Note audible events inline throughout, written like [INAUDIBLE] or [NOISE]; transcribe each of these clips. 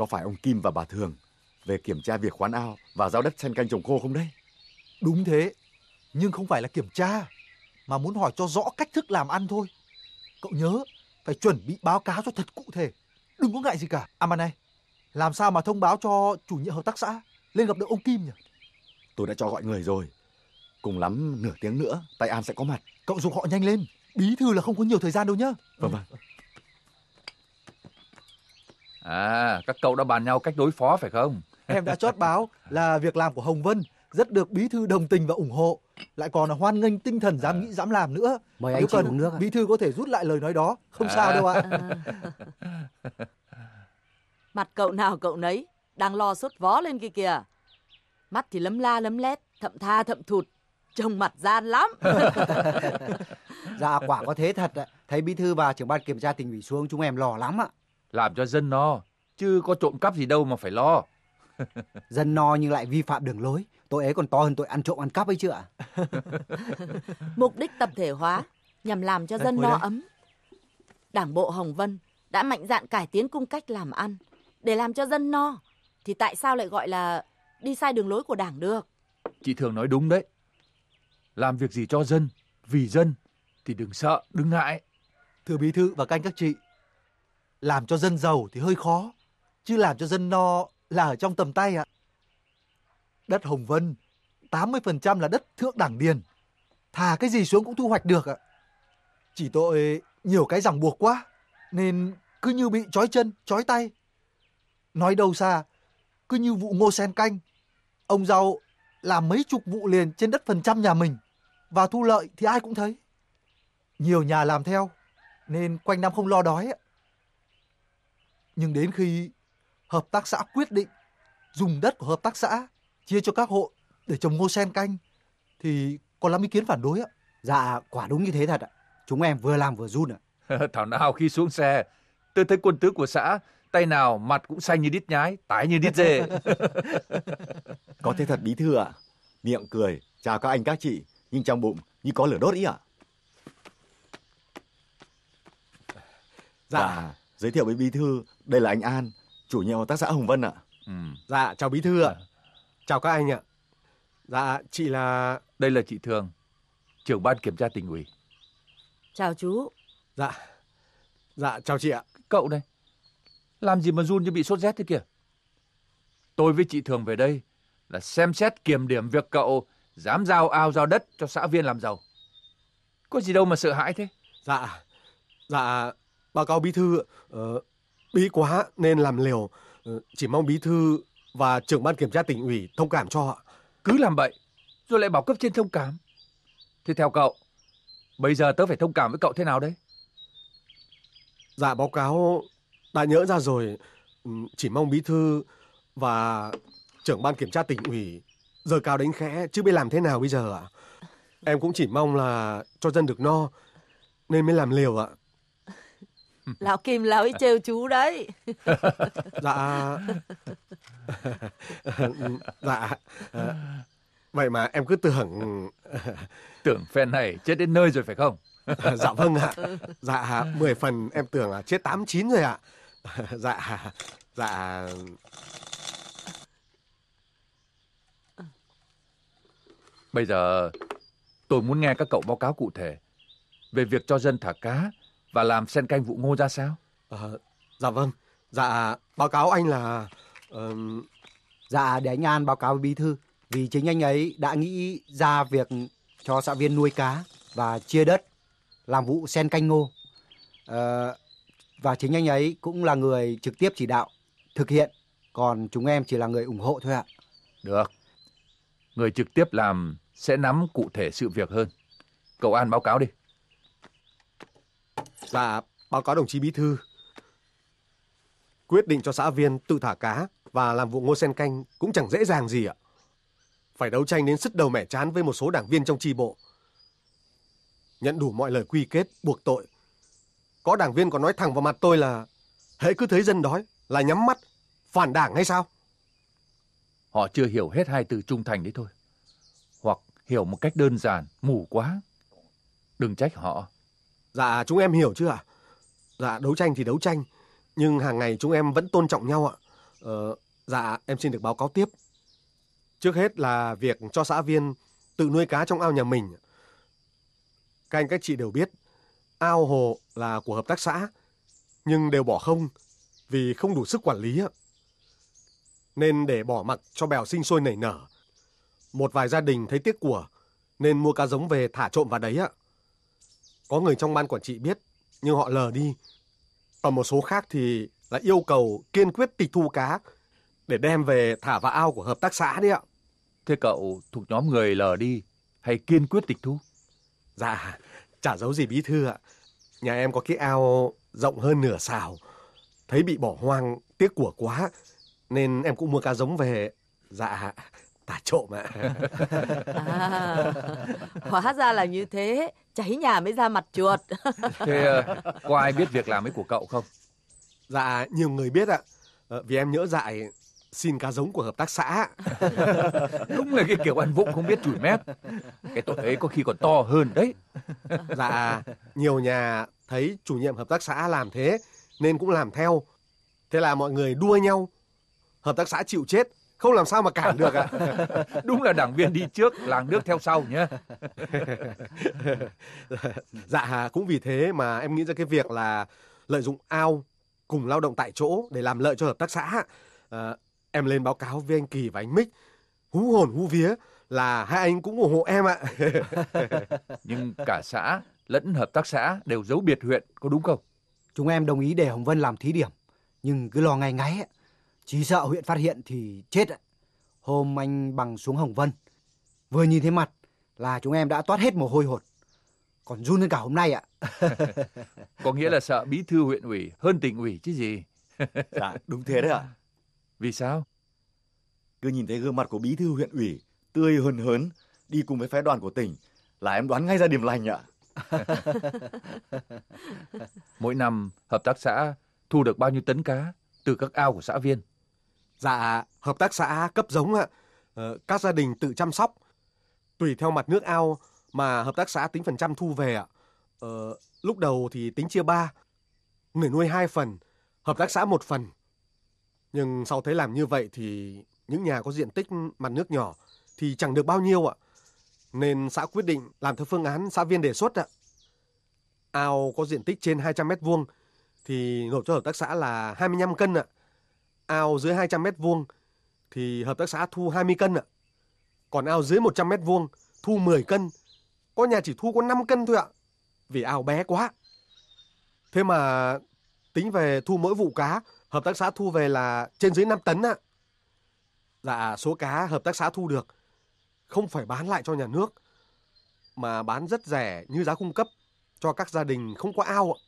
có phải ông Kim và bà Thường về kiểm tra việc khoán ao và giao đất sen canh trồng khô không đấy? Đúng thế, nhưng không phải là kiểm tra, mà muốn hỏi cho rõ cách thức làm ăn thôi. Cậu nhớ, phải chuẩn bị báo cáo cho thật cụ thể. Đừng có ngại gì cả. À mà này, làm sao mà thông báo cho chủ nhiệm hợp tác xã lên gặp được ông Kim nhỉ? Tôi đã cho gọi người rồi. Cùng lắm nửa tiếng nữa, Tay An sẽ có mặt. Cậu dùng họ nhanh lên. Bí thư là không có nhiều thời gian đâu nhá. Vâng vâng. À, các cậu đã bàn nhau cách đối phó phải không? [LAUGHS] Em đã chót báo là việc làm của Hồng Vân rất được bí thư đồng tình và ủng hộ. Lại còn là hoan nghênh tinh thần dám nghĩ dám làm nữa. Mời anh Nếu chị cần, uống nước ạ. bí thư có thể rút lại lời nói đó. Không sao đâu ạ. [LAUGHS] Mặt cậu nào cậu nấy, đang lo sốt vó lên kia kìa. Mắt thì lấm la lấm lét, thậm tha thậm thụt, trông mặt gian lắm. [LAUGHS] Dạ quả có thế thật ạ. Thấy bí thư và trưởng ban kiểm tra tỉnh ủy xuống chúng em lo lắm ạ. Làm cho dân no, chứ có trộm cắp gì đâu mà phải lo. [LAUGHS] Dân no nhưng lại vi phạm đường lối. Tội ấy còn to hơn tội ăn trộm ăn cắp ấy chứ ạ. [LAUGHS] Mục đích tập thể hóa nhằm làm cho dân ngồi no đây. ấm. Đảng bộ Hồng Vân đã mạnh dạn cải tiến cung cách làm ăn để làm cho dân no. Thì tại sao lại gọi là đi sai đường lối của đảng được? Chị Thường nói đúng đấy. Làm việc gì cho dân, vì dân, thì đừng sợ, đừng ngại. Thưa bí thư và canh các chị, làm cho dân giàu thì hơi khó, chứ làm cho dân no là ở trong tầm tay ạ. Đất Hồng Vân, 80% là đất thượng đẳng điền. Thà cái gì xuống cũng thu hoạch được ạ. Chỉ tội nhiều cái ràng buộc quá, nên cứ như bị trói chân, trói tay. Nói đâu xa, cứ như vụ ngô sen canh. Ông giàu làm mấy chục vụ liền trên đất phần trăm nhà mình. Và thu lợi thì ai cũng thấy. Nhiều nhà làm theo, nên quanh năm không lo đói ạ. Nhưng đến khi hợp tác xã quyết định dùng đất của hợp tác xã chia cho các hộ để trồng ngô sen canh thì có lắm ý kiến phản đối ạ. Dạ quả đúng như thế thật ạ. Chúng em vừa làm vừa run ạ. [LAUGHS] Thảo nào khi xuống xe, tôi thấy quân tứ của xã, tay nào mặt cũng xanh như đít nhái, tái như đít dê. [LAUGHS] Có thế thật bí thư ạ. Miệng cười, chào các anh các chị, nhưng trong bụng như có lửa đốt ý ạ. Dạ. Giới thiệu với bí thư, đây là anh An, chủ nhiệm hợp tác xã Hồng Vân ạ. ừ. Dạ, chào bí thư ạ. Chào các anh ạ. Dạ, chị là... Đây là chị Thường, trưởng ban kiểm tra tỉnh ủy. Chào chú. Dạ, dạ, chào chị ạ. Cậu đây, làm gì mà run như bị sốt rét thế kìa. Tôi với chị Thường về đây là xem xét kiểm điểm việc cậu dám giao ao giao đất cho xã viên làm giàu. Có gì đâu mà sợ hãi thế. Dạ, dạ, báo cáo bí thư, ờ, bí quá nên làm liều. Ờ, chỉ mong bí thư và trưởng ban kiểm tra tỉnh ủy thông cảm cho ạ. Cứ làm bậy, rồi lại bảo cấp trên thông cảm. Thế theo cậu, bây giờ tớ phải thông cảm với cậu thế nào đấy? Dạ, báo cáo đã nhớ ra rồi. Ừ, Chỉ mong bí thư và trưởng ban kiểm tra tỉnh ủy giờ cao đánh khẽ chứ biết làm thế nào bây giờ ạ. Em cũng chỉ mong là cho dân được no nên mới làm liều ạ. [LAUGHS] Lão Kim lão ấy trêu chú đấy. [LAUGHS] Dạ. [LAUGHS] dạ. Vậy mà em cứ tưởng Tưởng phen này chết đến nơi rồi phải không? dạ vâng ạ. Dạ 10 phần em tưởng là chết 8 9 rồi ạ. Dạ dạ Bây giờ tôi muốn nghe các cậu báo cáo cụ thể về việc cho dân thả cá và làm sen canh vụ ngô ra sao. ờ, dạ vâng. Dạ báo cáo anh là ờm, Dạ để anh An báo cáo với bí thư. Vì chính anh ấy đã nghĩ ra việc cho xã viên nuôi cá và chia đất làm vụ sen canh ngô. Ờ, và chính anh ấy cũng là người trực tiếp chỉ đạo thực hiện. Còn chúng em chỉ là người ủng hộ thôi ạ. Được. Người trực tiếp làm sẽ nắm cụ thể sự việc hơn. Cậu An báo cáo đi. Dạ, báo cáo đồng chí bí thư. Quyết định cho xã viên tự thả cá và làm vụ ngô sen canh cũng chẳng dễ dàng gì ạ. Phải đấu tranh đến sứt đầu mẻ chán với một số đảng viên trong tri bộ. Nhận đủ mọi lời quy kết, buộc tội. Có đảng viên còn nói thẳng vào mặt tôi là hễ cứ thấy dân đói là nhắm mắt, phản đảng hay sao? Họ chưa hiểu hết hai từ trung thành đấy thôi. Hoặc hiểu một cách đơn giản, mù quá. Đừng trách họ. Dạ, chúng em hiểu chưa ạ? Dạ, đấu tranh thì đấu tranh, nhưng hàng ngày chúng em vẫn tôn trọng nhau ạ. Ờ, dạ, em xin được báo cáo tiếp. Trước hết là việc cho xã viên tự nuôi cá trong ao nhà mình. Các anh các chị đều biết, ao hồ là của hợp tác xã, nhưng đều bỏ không vì không đủ sức quản lý. ạ. Nên để bỏ mặc cho bèo sinh sôi nảy nở. Một vài gia đình thấy tiếc của nên mua cá giống về thả trộm vào đấy ạ. Có người trong ban quản trị biết nhưng họ lờ đi. Còn một số khác thì là yêu cầu kiên quyết tịch thu cá để đem về thả vào ao của hợp tác xã đấy ạ. Thế cậu thuộc nhóm người lờ đi hay kiên quyết tịch thu? Dạ, chả giấu gì bí thư ạ. Nhà em có cái ao rộng hơn nửa xào. Thấy bị bỏ hoang, tiếc của quá. Nên em cũng mua cá giống về. Dạ, tả trộm ạ. À, hóa ra là như thế, cháy nhà mới ra mặt chuột. Thế ờ, có ai biết việc làm ấy của cậu không? Dạ, nhiều người biết ạ. Ờ, vì em nhớ dại xin cá giống của hợp tác xã. [LAUGHS] Đúng là cái kiểu ăn vụng không biết chùi mép. Cái tội ấy có khi còn to hơn đấy. Dạ, nhiều nhà thấy chủ nhiệm hợp tác xã làm thế nên cũng làm theo. Thế là mọi người đua nhau. Hợp tác xã chịu chết, không làm sao mà cản được ạ. [LAUGHS] Đúng là đảng viên đi trước, làng nước theo sau nhé. [LAUGHS] dạ, cũng vì thế mà em nghĩ ra cái việc là lợi dụng ao cùng lao động tại chỗ để làm lợi cho hợp tác xã. À, em lên báo cáo với anh Kỳ và anh Mích. Hú hồn hú vía là hai anh cũng ủng hộ em ạ. [LAUGHS] Nhưng cả xã lẫn hợp tác xã đều giấu biệt huyện, có đúng không? Chúng em đồng ý để Hồng Vân làm thí điểm, nhưng cứ lo ngay ngáy ấy. Chỉ sợ huyện phát hiện thì chết ạ. Hôm anh bằng xuống Hồng Vân, vừa nhìn thấy mặt là chúng em đã toát hết mồ hôi hột. Còn run hơn cả hôm nay ạ. [LAUGHS] Có nghĩa là sợ bí thư huyện ủy hơn tỉnh ủy chứ gì. [LAUGHS] Dạ, đúng thế đấy ạ. Vì sao? Cứ nhìn thấy gương mặt của bí thư huyện ủy tươi hớn hớn đi cùng với phái đoàn của tỉnh là em đoán ngay ra điểm lành ạ. [LAUGHS] Mỗi năm hợp tác xã thu được bao nhiêu tấn cá từ các ao của xã viên? Dạ, hợp tác xã cấp giống ạ. Ờ, các gia đình tự chăm sóc. Tùy theo mặt nước ao mà hợp tác xã tính phần trăm thu về ạ. Ờ, lúc đầu thì tính chia ba. Người nuôi hai phần, hợp tác xã một phần. Nhưng sau thấy làm như vậy thì những nhà có diện tích mặt nước nhỏ thì chẳng được bao nhiêu ạ. Nên xã quyết định làm theo phương án xã viên đề xuất ạ. Ao có diện tích trên 200 mét vuông thì nộp cho hợp tác xã là 25 cân ạ. Ao dưới 200 mét vuông thì hợp tác xã thu 20 cân ạ. Còn ao dưới 100 mét vuông thu 10 cân. Có nhà chỉ thu có 5 cân thôi ạ. Vì ao bé quá. Thế mà tính về thu mỗi vụ cá, hợp tác xã thu về là trên dưới 5 tấn ạ. Dạ, số cá hợp tác xã thu được không phải bán lại cho nhà nước mà bán rất rẻ như giá cung cấp cho các gia đình không có ao ạ.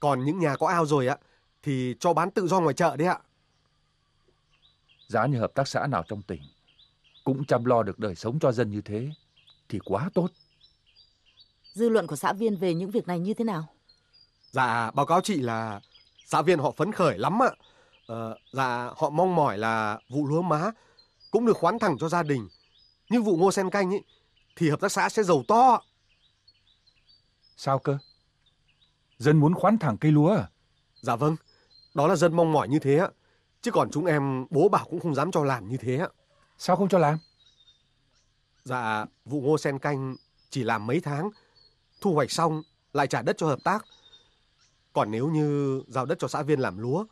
Còn những nhà có ao rồi ạ thì cho bán tự do ngoài chợ đấy ạ. Giá như hợp tác xã nào trong tỉnh cũng chăm lo được đời sống cho dân như thế thì quá tốt. Dư luận của xã viên về những việc này như thế nào? Dạ, báo cáo chị là xã viên họ phấn khởi lắm ạ. Ờ, dạ, họ mong mỏi là vụ lúa má cũng được khoán thẳng cho gia đình. Nhưng vụ ngô sen canh ấy, thì hợp tác xã sẽ giàu to. Sao cơ? Dân muốn khoán thẳng cây lúa à? Dạ vâng, đó là dân mong mỏi như thế ạ. Chứ còn chúng em bố bảo cũng không dám cho làm như thế ạ. Sao không cho làm? Dạ, vụ ngô sen canh chỉ làm mấy tháng, thu hoạch xong lại trả đất cho hợp tác. Còn nếu như giao đất cho xã viên làm lúa,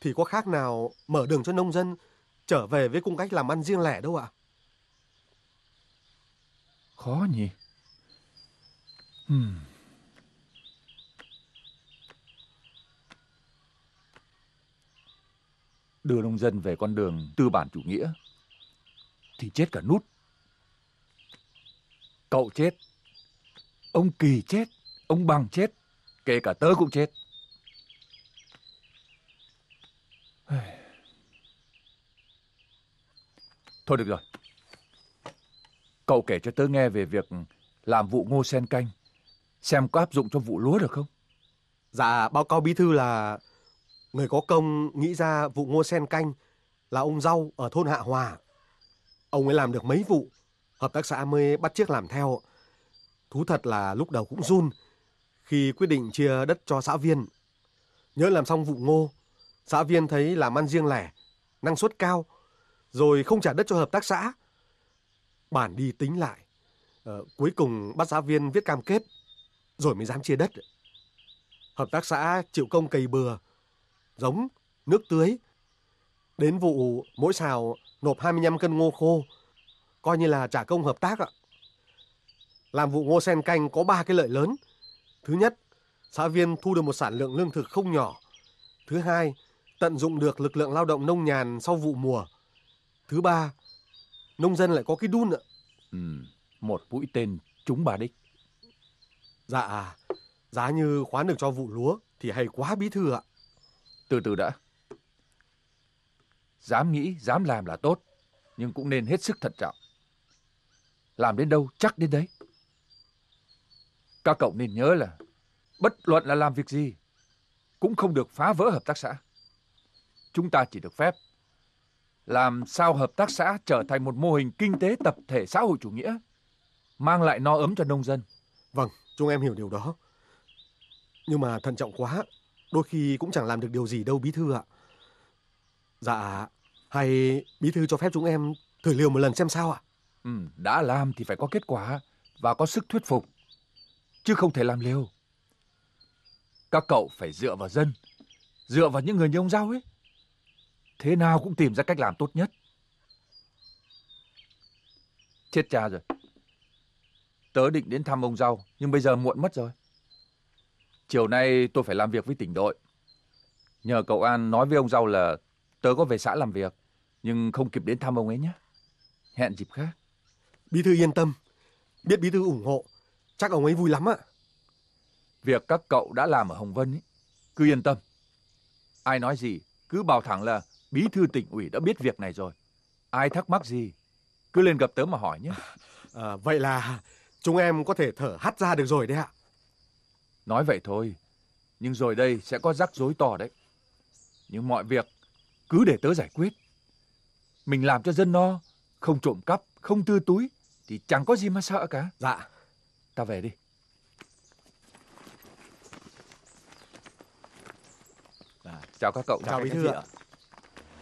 thì có khác nào mở đường cho nông dân trở về với cung cách làm ăn riêng lẻ đâu ạ. Khó nhỉ? Hmm. Đưa nông dân về con đường tư bản chủ nghĩa thì chết cả nút. Cậu chết, ông Kỳ chết, ông Bằng chết, kể cả tớ cũng chết. [SIGHS] Thôi được rồi. Cậu kể cho tớ nghe về việc làm vụ ngô sen canh. Xem có áp dụng cho vụ lúa được không? Dạ, báo cáo bí thư là người có công nghĩ ra vụ ngô sen canh là ông Rau ở thôn Hạ Hòa. Ông ấy làm được mấy vụ, hợp tác xã mới bắt chiếc làm theo. Thú thật là lúc đầu cũng run khi quyết định chia đất cho xã viên. Nhớ làm xong vụ ngô, xã viên thấy làm ăn riêng lẻ năng suất cao, rồi không trả đất cho hợp tác xã. Bản đi tính lại, ờ, cuối cùng bắt xã viên viết cam kết, rồi mới dám chia đất. Hợp tác xã chịu công cày bừa, giống, nước tưới. Đến vụ mỗi xào nộp 25 cân ngô khô, coi như là trả công hợp tác ạ. Làm vụ ngô sen canh có ba cái lợi lớn. Thứ nhất, xã viên thu được một sản lượng lương thực không nhỏ. Thứ hai, tận dụng được lực lượng lao động nông nhàn sau vụ mùa. Thứ ba, nông dân lại có cái đun ạ. Ừ, một mũi tên trúng ba đích. Dạ, giá như khoán được cho vụ lúa thì hay quá bí thư ạ. Từ từ đã. Dám nghĩ, dám làm là tốt, nhưng cũng nên hết sức thận trọng. Làm đến đâu chắc đến đấy. Các cậu nên nhớ là bất luận là làm việc gì, cũng không được phá vỡ hợp tác xã. Chúng ta chỉ được phép làm sao hợp tác xã trở thành một mô hình kinh tế tập thể xã hội chủ nghĩa, mang lại no ấm cho nông dân. Vâng, chúng em hiểu điều đó. Nhưng mà thận trọng quá, đôi khi cũng chẳng làm được điều gì đâu bí thư ạ. Dạ, hay bí thư cho phép chúng em thử liều một lần xem sao ạ? Ừ, đã làm thì phải có kết quả và có sức thuyết phục, chứ không thể làm liều. Các cậu phải dựa vào dân, dựa vào những người như ông Giao ấy. Thế nào cũng tìm ra cách làm tốt nhất. Chết cha rồi. Tớ định đến thăm ông Giao, nhưng bây giờ muộn mất rồi. Chiều nay tôi phải làm việc với tỉnh đội. Nhờ cậu An nói với ông Giao là tớ có về xã làm việc, nhưng không kịp đến thăm ông ấy nhé. Hẹn dịp khác. Bí thư yên tâm, biết bí thư ủng hộ, chắc ông ấy vui lắm ạ. Việc các cậu đã làm ở Hồng Vân ấy, cứ yên tâm. Ai nói gì, cứ bảo thẳng là bí thư tỉnh ủy đã biết việc này rồi. Ai thắc mắc gì, cứ lên gặp tớ mà hỏi nhé. À, vậy là chúng em có thể thở hắt ra được rồi đấy ạ. Nói vậy thôi, nhưng rồi đây sẽ có rắc rối to đấy. Nhưng mọi việc cứ để tớ giải quyết. Mình làm cho dân no, không trộm cắp, không tư túi, thì chẳng có gì mà sợ cả. Dạ. Ta về đi. À, chào các cậu. Chào bí các thư ạ. ạ.